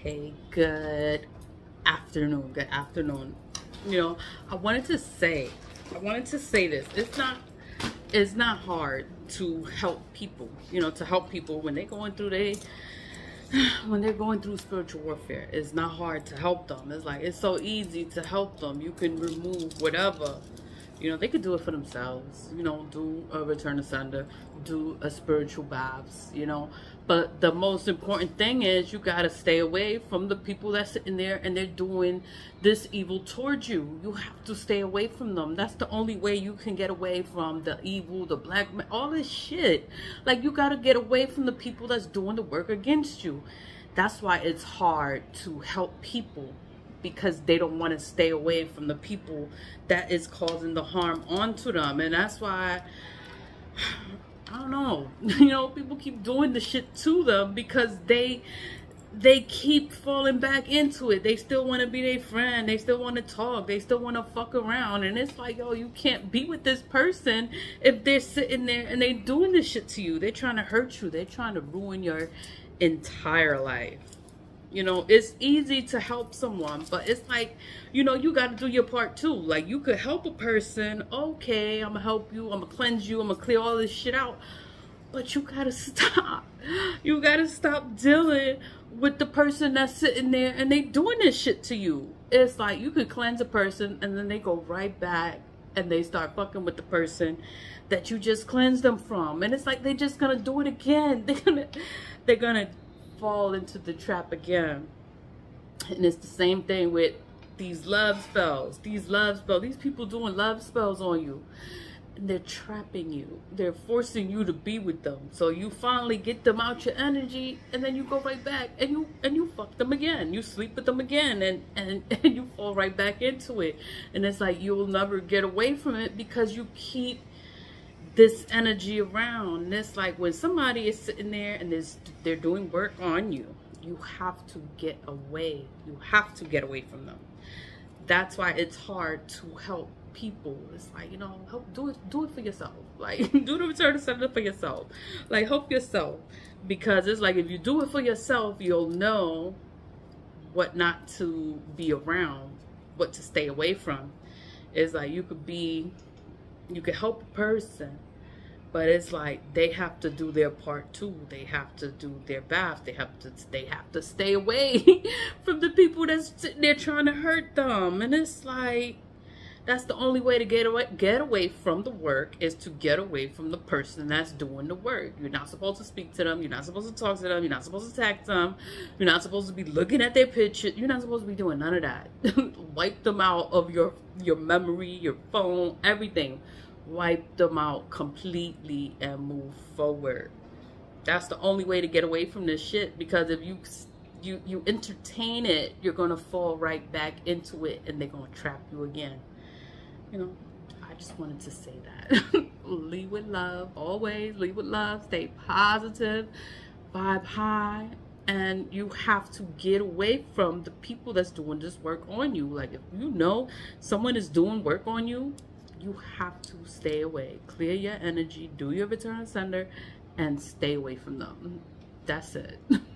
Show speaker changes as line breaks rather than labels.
Hey, good afternoon. Good afternoon. You know, I wanted to say, I wanted to say this. It's not, it's not hard to help people. You know, to help people when they're going through they, when they're going through spiritual warfare. It's not hard to help them. It's like it's so easy to help them. You can remove whatever you know, they could do it for themselves. You know, do a return to sender, do a spiritual baths, you know. But the most important thing is you got to stay away from the people that's sitting there and they're doing this evil towards you. You have to stay away from them. That's the only way you can get away from the evil, the black, all this shit. Like, you got to get away from the people that's doing the work against you. That's why it's hard to help people because they don't want to stay away from the people that is causing the harm onto them. And that's why, I don't know, you know, people keep doing the shit to them because they they keep falling back into it. They still want to be their friend. They still want to talk. They still want to fuck around. And it's like, yo, you can't be with this person if they're sitting there and they doing this shit to you. They're trying to hurt you. They're trying to ruin your entire life. You know, it's easy to help someone, but it's like, you know, you got to do your part too. Like, you could help a person. Okay, I'm going to help you. I'm going to cleanse you. I'm going to clear all this shit out. But you got to stop. You got to stop dealing with the person that's sitting there and they doing this shit to you. It's like you could cleanse a person and then they go right back and they start fucking with the person that you just cleansed them from. And it's like they're just going to do it again. They're going to they're going to fall into the trap again. And it's the same thing with these love spells. These love spells. These people doing love spells on you. And they're trapping you. They're forcing you to be with them. So you finally get them out your energy and then you go right back and you and you fuck them again. You sleep with them again and, and, and you fall right back into it. And it's like you'll never get away from it because you keep this energy around. It's like when somebody is sitting there and they're doing work on you, you have to get away. You have to get away from them. That's why it's hard to help people. It's like, you know, help do it do it for yourself. Like do the return to sender for yourself. Like help yourself. Because it's like if you do it for yourself, you'll know what not to be around, what to stay away from. It's like you could be you could help a person but it's like they have to do their part too. They have to do their bath. They have to they have to stay away from the people that's sitting there trying to hurt them. And it's like that's the only way to get away get away from the work is to get away from the person that's doing the work. You're not supposed to speak to them. You're not supposed to talk to them. You're not supposed to text them. You're not supposed to be looking at their picture. You're not supposed to be doing none of that. Wipe them out of your your memory your phone everything wipe them out completely and move forward. That's the only way to get away from this shit because if you you you entertain it, you're going to fall right back into it and they're going to trap you again. You know, I just wanted to say that. leave with love, always leave with love, stay positive, vibe high, and you have to get away from the people that's doing this work on you. Like if you know someone is doing work on you, you have to stay away. Clear your energy, do your return sender, and stay away from them. That's it.